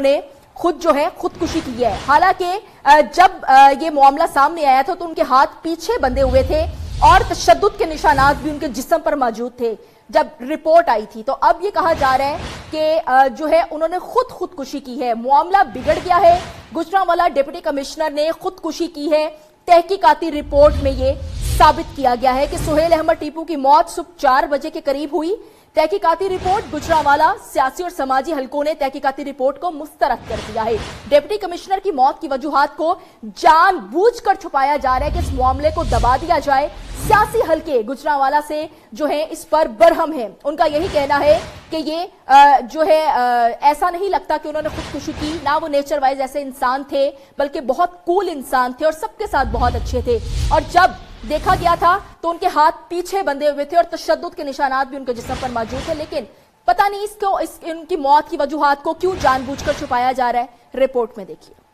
انہوں نے خود جو ہے خودکشی کی ہے۔ حالانکہ جب یہ معاملہ سامنے آیا تھا تو ان کے ہاتھ پیچھے بندے ہوئے تھے اور تشدد کے نشانات بھی ان کے جسم پر موجود تھے۔ جب رپورٹ آئی تھی تو اب یہ کہا جا رہا ہے کہ جو ہے انہوں نے خود خودکشی کی ہے۔ معاملہ بگڑ گیا ہے۔ گجرا والا ڈپٹی کمشنر نے خودکشی کی ہے۔ تحقیقاتی رپورٹ میں یہ ثابت کیا گیا ہے کہ سہیل احمد ٹیپو کی موت صبح چار بجے کے قریب ہوئی۔ تحقیقاتی رپورٹ گجرا والا سیاسی اور سماجی حلقوں نے تحقیقاتی رپورٹ کو مسترد کر دیا ہے۔ ڈیپٹی کمشنر کی موت کی وجوہات کو جان بوجھ کر چھپایا جا رہا ہے کہ اس معاملے کو دبا دیا جائے۔ سیاسی حلقے گجرا والا سے جو ہیں اس پر برہم ہیں۔ ان کا یہی کہنا ہے کہ یہ جو ہے ایسا نہیں لگتا کہ انہوں نے خودکشی کی۔ نہ وہ نیچر وائز ایسے انسان تھے، بلکہ بہت کول انسان تھے اور سب کے ساتھ بہت اچھے تھے۔ اور جب دیکھا گیا تھا تو ان کے ہاتھ پیچھے بندے ہوئے تھے اور تشدد کے نشانات بھی ان کے جسم پر موجود تھے لیکن پتہ نہیں اس کو ان کی موت کی وجوہات کو کیوں جان بوجھ کر چھپایا جا رہا ہے۔ رپورٹ میں دیکھیے۔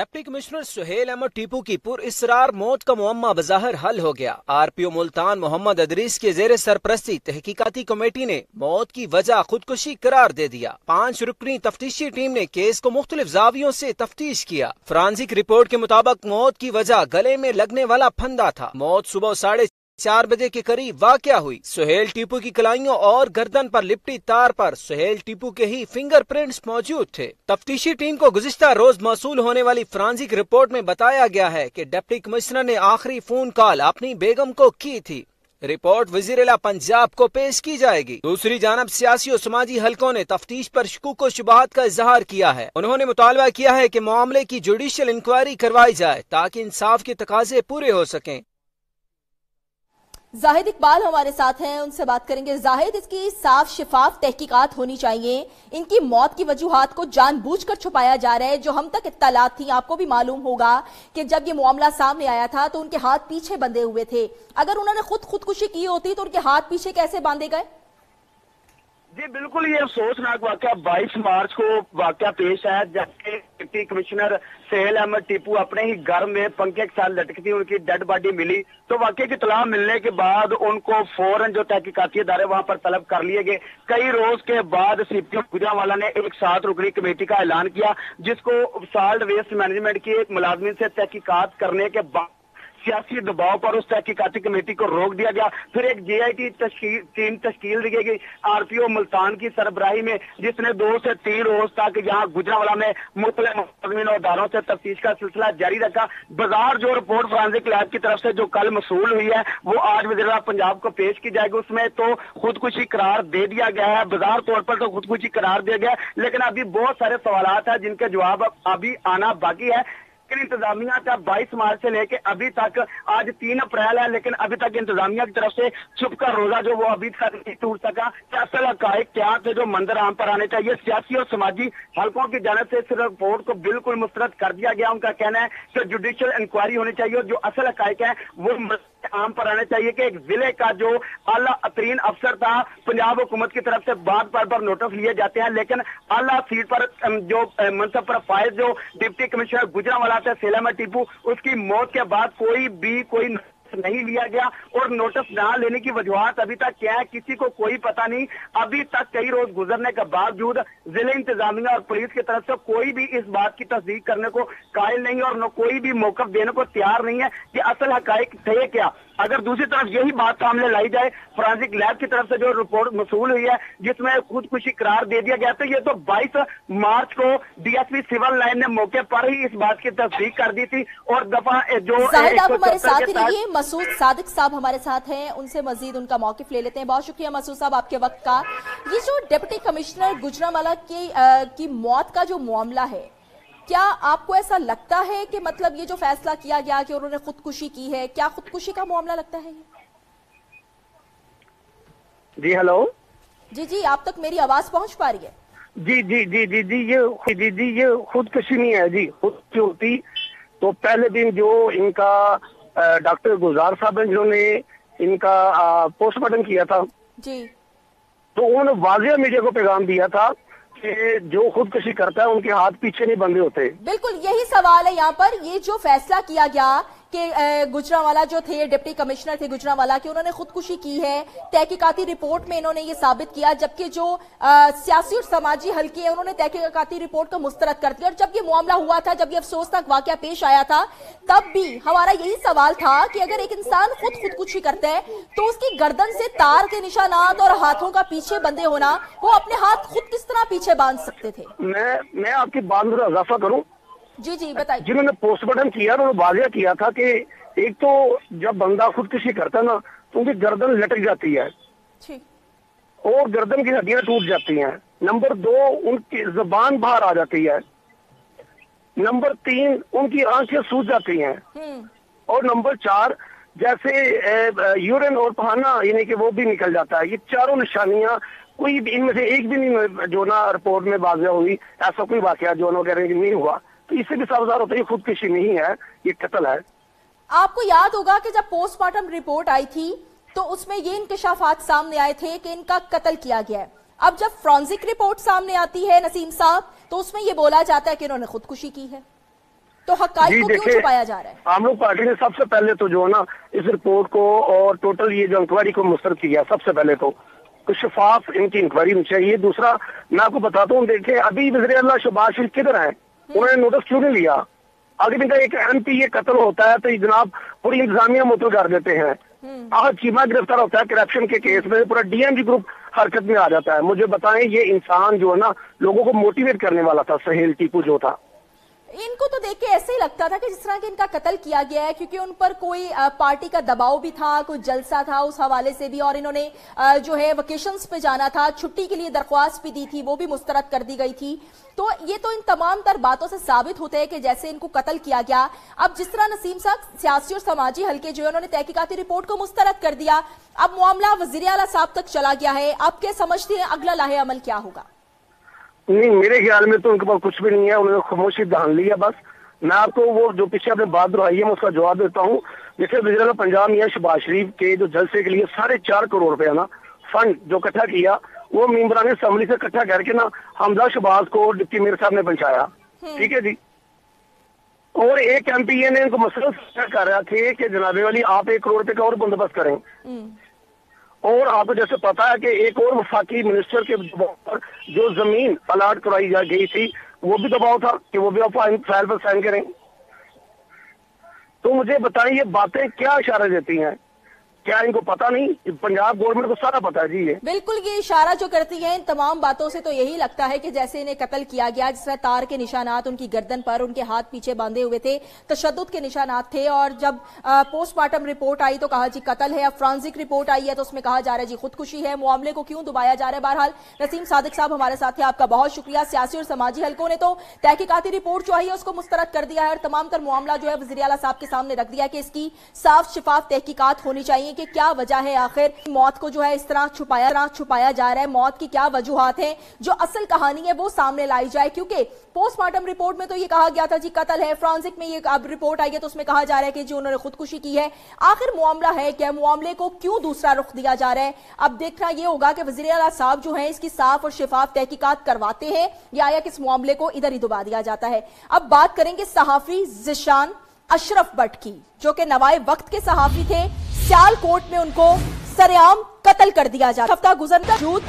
ڈپٹی کمشنر سہیل احمد ٹیپو کی پر اسرار موت کا معمہ بظاہر حل ہو گیا۔ R P O Multan Muhammad Idris کے زیر سرپرستی تحقیقاتی کمیٹی نے موت کی وجہ خودکشی قرار دے دیا۔ پانچ رکنی تفتیشی ٹیم نے کیس کو مختلف زاویوں سے تفتیش کیا۔ فرانسک رپورٹ کے مطابق موت کی وجہ گلے میں لگنے والا پھندا تھا۔ موت صبح ساڑھے چار بجے کے قریب واقع ہوئی۔ سہیل ٹیپو کی کلائیوں اور گردن پر لپٹی تار پر سہیل ٹیپو کے ہی فنگر پرنٹس موجود تھے۔ تفتیشی ٹیم کو گزشتہ روز موصول ہونے والی فرانسک رپورٹ میں بتایا گیا ہے کہ ڈپٹی کمشنر نے آخری فون کال اپنی بیگم کو کی تھی۔ رپورٹ وزیر اعلیٰ پنجاب کو پیش کی جائے گی۔ دوسری جانب سیاسی اور سماجی حلقوں نے تفتیش پر شکوک و شبہات کا اظہار کیا ہے۔ انہوں نے مطالبہ کیا ہے کہ معاملے کی جوڈیشل انکوائری کروائی جائے تاکہ انصاف کے تقاضے پورے ہو سکیں۔ زاہد اقبال ہمارے ساتھ ہیں، ان سے بات کریں گے۔ زاہد، اس کی صاف شفاف تحقیقات ہونی چاہیے۔ ان کی موت کی وجوہات کو جان بوجھ کر چھپایا جا رہا ہے، جو ہم تک اطلاعات تھیں۔ آپ کو بھی معلوم ہوگا کہ جب یہ معاملہ سامنے آیا تھا تو ان کے ہاتھ پیچھے بندے ہوئے تھے۔ اگر انہوں نے خود خودکشی کی ہوتی تو ان کے ہاتھ پیچھے کیسے باندھے گئے؟ جی بالکل یہ افسوسناک واقعہ بائیس مارچ کو واقعہ پیش ہے جبکہ ڈپٹی کمشنر سہیل احمد ٹیپو اپنے ہی گھر میں پنکھے کے ساتھ لٹکی تھی ان کی ڈیڈ باڈی ملی۔ تو واقعے کی اطلاع ملنے کے بعد ان کو فوراً جو تحقیقاتی ادارے وہاں پر طلب کر لیے گئے۔ کئی روز کے بعد سی پی گجرا والا نے ایک ساتھ رکنی کمیٹی کا اعلان کیا، جس کو سالٹ ویسٹ مینجمنٹ کی ایک ملازمین سے تحقیقات کرنے کے بعد سیاسی دباؤ پر اس تحقیقاتی کمیٹی کو روک دیا گیا۔ پھر ایک جے آئی ٹی ٹیم تشکیل دی گئی، آر پی او ملتان کی سربراہی میں، جس نے دو سے تین روز تک یہاں گجرا والا میں مختلف مقدمین اور اداروں سے تفتیش کا سلسلہ جاری رکھا۔ بازار جو رپورٹ فرانسک لیب کی طرف سے جو کل مصول ہوئی ہے، وہ آج وزیر پنجاب کو پیش کی جائے گی۔ اس میں تو خودکشی قرار دے دیا گیا ہے۔ بازار طور پر تو خودکشی قرار دیا گیا ہے، لیکن ابھی بہت سارے سوالات ہیں جن کے جواب ابھی آنا باقی ہے۔ لیکن انتظامیہ کا بائیس مارچ سے لے کے ابھی تک آج تین اپریل ہے، لیکن ابھی تک انتظامیہ کی طرف سے چھپ کر روزہ جو وہ ابھی تک نہیں ٹوٹ سکا۔ اصل حقائق، کیا تھے جو مندر عام پر آنے چاہیے؟ سیاسی اور سماجی حلقوں کی جانب سے اس رپورٹ کو بالکل مسترد کر دیا گیا۔ ان کا کہنا ہے کہ جوڈیشل انکوائری ہونی چاہیے اور جو اصل حقائق ہے وہ عام پر آنا چاہیے کہ ایک ضلع کا جو اعلیٰ ترین افسر تھا، پنجاب حکومت کی طرف سے بات پر پر نوٹس لیے جاتے ہیں، لیکن اعلیٰ سیٹ پر جو منصب پر فائز جو ڈپٹی کمشنر گجرا والا تھا سیلم ٹیپو، اس کی موت کے بعد کوئی بھی، کوئی نہیں لیا گیا اور نوٹس نہ لینے کی وجوہات ابھی تک کیا ہے، کسی کو کوئی پتہ نہیں۔ ابھی تک کئی روز گزرنے کے باوجود ضلع انتظامیہ اور پولیس کی طرف سے کوئی بھی اس بات کی تصدیق کرنے کو قائل نہیں اور کوئی بھی موقف دینے کو تیار نہیں ہے کہ اصل حقائق تھے کیا۔ اگر دوسری طرف یہی بات سامنے لائی جائے فرانسک لیب کی طرف سے جو رپورٹ مصول ہوئی ہے جس میں خودکشی قرار دے دیا گیا تو یہ تو بائیس مارچ کو D S P civil line نے موقع پر ہی اس بات کی تصدیق کر دی تھی اور دفعہ جو ہمارے ساتھ رہیے مسعود صادق صاحب ہمارے ساتھ ہیں ان سے مزید ان کا موقف لے لیتے ہیں۔ بہت شکریہ مسعود صاحب آپ کے وقت کا۔ یہ جو ڈپٹی کمشنر گجرا والا کی موت کا جو معاملہ ہے کیا آپ کو ایسا لگتا ہے کہ مطلب یہ جو فیصلہ کیا گیا کہ انہوں نے خودکشی کی ہے کیا خودکشی کا معاملہ لگتا ہے جی ہلو؟ جی جی آپ تک میری آواز پہنچ پا رہی ہے۔ جی جی جی جی جی یہ جی جی یہ خودکشی نہیں ہے۔ جی خود ہوتی۔ تو پہلے دن جو ان کا ڈاکٹر گزار صاحب ہیں جنہوں نے ان کا پوسٹ مارٹم کیا تھا۔ جی۔ تو انہوں نے واضح میڈیا کو پیغام دیا تھا کہ جو خودکشی کرتا ہے، ان کے ہاتھ پیچھے نہیں بندے ہوتے۔ بالکل، یہی سوال ہے یہاں پر۔ یہ جو فیصلہ کیا گیا کہ گجراوالا جو تھے، ڈپٹی کمشنر تھے گجراوالا کہ انہوں نے خودکشی کی ہے، تحقیقاتی رپورٹ میں انہوں نے یہ ثابت کیا، جبکہ جو سیاسی اور سماجی حلقے ہیں، انہوں نے تحقیقاتی رپورٹ کو مسترد کر دیا۔ اور جب یہ معاملہ ہوا تھا، جب یہ افسوسناک واقعہ پیش آیا تھا، تب بھی ہمارا یہی سوال تھا کہ اگر ایک انسان خود خودکشی کرتا ہے، تو اس کی گردن سے تار کے نشانات اور ہاتھوں کا پیچھے بندے ہونا، وہ اپنے ہاتھ خود کس طرح پیچھے باندھ سکتے تھے؟ میں آپ کی بات اضافہ کروں۔ جی جی بتائیے۔ جنہوں نے پوسٹ مارٹم کیا انہوں نے واضح کیا تھا کہ ایک تو جب بندہ خودکشی کرتا ہے نا تو ان کی گردن لٹک جاتی ہے۔ اور گردن کی ہڈیاں ٹوٹ جاتی ہیں۔ نمبر دو ان کی زبان باہر آ جاتی ہے۔ نمبر تین ان کی آنکھیں سوج جاتی ہیں۔ اور نمبر چار جیسے یورین اور پہانا یعنی کہ وہ بھی نکل جاتا ہے۔ یہ چاروں نشانیاں کوئی بھی ان میں سے ایک بھی نہیں جو نا رپورٹ میں واضح ہوئی ایسا کوئی واقعہ جو نا کہہ رہے ہیں کہ نہیں ہوا۔ تو اس سے بھی سازار ہوتا ہے یہ خودکشی نہیں ہے یہ قتل ہے۔ آپ کو یاد ہوگا کہ جب پوسٹ مارٹم رپورٹ آئی تھی تو اس میں یہ انکشافات سامنے آئے تھے کہ ان کا قتل کیا گیا ہے۔ اب جب فرانزک رپورٹ سامنے آتی ہے نسیم صاحب تو اس میں یہ بولا جاتا ہے کہ انہوں نے خودکشی کی ہے۔ تو حقائق جی کو کیوں چھپایا جا رہا ہے؟ ہم لوگ پارٹی نے سب سے پہلے تو جو ہے نا اس رپورٹ کو اور ٹوٹل یہ جو انکوائری کو مسترد کیا سب سے پہلے تو شفاف ان کی انکوائری ہونی چاہیے۔ دوسرا میں آپ کو بتاتا ہوں دیکھیں ابھی وزیر اللہ شباز شریف کدھر ہیں؟ انہوں نے نوٹس کیوں نہیں لیا؟ اگر ان کا ایک ایم پی یہ قتل ہوتا ہے تو جناب پوری انتظامیہ متل کر دیتے ہیں۔ آج چیمہ گرفتار ہوتا ہے کرپشن کے کیس میں پورا ڈی ایم جی گروپ حرکت میں آ جاتا ہے۔ مجھے بتائیں یہ انسان جو ہے نا لوگوں کو موٹیویٹ کرنے والا تھا سہیل ٹیپو جو تھا۔ ان کو تو دیکھ کے ایسے ہی لگتا تھا کہ جس طرح کہ ان کا قتل کیا گیا ہے کیونکہ ان پر کوئی پارٹی کا دباؤ بھی تھا کوئی جلسہ تھا اس حوالے سے بھی اور انہوں نے جو ہے ویکیشنز پہ جانا تھا چھٹی کے لیے درخواست بھی دی تھی وہ بھی مسترد کر دی گئی تھی۔ تو یہ تو ان تمام تر باتوں سے ثابت ہوتے ہیں کہ جیسے ان کو قتل کیا گیا۔ اب جس طرح نسیم صاحب سیاسی اور سماجی حلقے جو ہے انہوں نے تحقیقاتی رپورٹ کو مسترد کر دیا، اب معاملہ وزیر اعلیٰ صاحب تک چلا گیا ہے۔ آپ کیا سمجھتے ہیں اگلا لاہے عمل کیا ہوگا؟ نہیں، میرے خیال میں تو ان کے پاس کچھ بھی نہیں ہے۔ انہوں نے خاموشی دہان لیا بس۔ میں آپ کو وہ جو پیچھے اپنے بات دہرائی ہے، میں اس کا جواب دیتا ہوں۔ جیسے وزیر پنجاب میاں شباز شریف کے جو جلسے کے لیے ساڑھے چار کروڑ روپے نا، فنڈ جو اکٹھا کیا وہ ممبران اسمبلی سے اکٹھا کر کے نا حمزہ شباز کو ڈپٹی میر صاحب نے پہنچایا۔ ٹھیک ہے جی۔ اور ایک ایم پی اے نے ان کو مسئلہ کر رہا تھے کہ جناب والی آپ ایک کروڑ روپے کا اور بندوبست کریں۔ اور آپ کو جیسے پتا ہے کہ ایک اور وفاقی منسٹر کے جو زمین الاٹ کرائی جا گئی تھی وہ بھی دباؤ تھا کہ وہ بھی آپ فائل پر سائن کریں۔ تو مجھے بتائیں یہ باتیں کیا اشارہ دیتی ہیں؟ کیا ان کو پتا نہیں؟ پنجاب گورنمنٹ کو سارا پتا ہے جی یہ۔ بالکل، یہ اشارہ جو کرتی ہیں ان تمام باتوں سے تو یہی لگتا ہے کہ جیسے انہیں قتل کیا گیا، جس طرح تار کے نشانات ان کی گردن پر، ان کے ہاتھ پیچھے باندھے ہوئے تھے، تشدد کے نشانات تھے، اور جب پوسٹ مارٹم رپورٹ آئی تو کہا جی قتل ہے، اب فرانزک رپورٹ آئی ہے تو اس میں کہا جا رہا ہے جی خودکشی ہے، معاملے کو کیوں دبایا جا رہا ہے؟ بہرحال، نسیم صادق صاحب ہمارے ساتھ ہیں، آپ کا بہت شکریہ۔ سیاسی اور سماجی حلقوں نے تو تحقیقاتی رپورٹ جو آئی ہے اس کو مسترد کر دیا ہے، اور تمام تر معاملہ جو ہے وزیر اعلیٰ صاحب کے سامنے رکھ دیا کہ اس کی صاف شفاف تحقیقات ہونی چاہیے کہ کیا وجہ ہے آخر؟ موت کو جو ہے اس طرح چھپایا چھپایا جا رہا ہے۔ موت کی کیا وجوہات ہیں؟ جو اصل کہانی ہے وہ سامنے لائی جائے۔ کیونکہ پوسٹ مارٹم رپورٹ میں تو یہ کہا گیا تھا جی قتل ہے۔ فرانسک میں یہ اب رپورٹ آئی ہے تو اس میں کہا جا رہا ہے کہ جی انہوں نے خودکشی کی ہے۔ آخر معاملہ ہے کیا معاملے کو کیوں دوسرا رخ دیا جا رہا ہے؟ اب دیکھنا یہ ہوگا کہ وزیر اعلیٰ صاحب جو ہیں اس کی صاف اور شفاف تحقیقات کرواتے ہیں یا آیا کس معاملے کو ادھر ہی دبا دیا جاتا ہے۔ اب بات کریں گے صحافی زشان اشرف بٹ کی، جو کہ نوائے وقت کے صحافی تھے۔ سیال کوٹ میں ان کو سریام قتل کر دیا جاتا ہفتہ گزرتا جود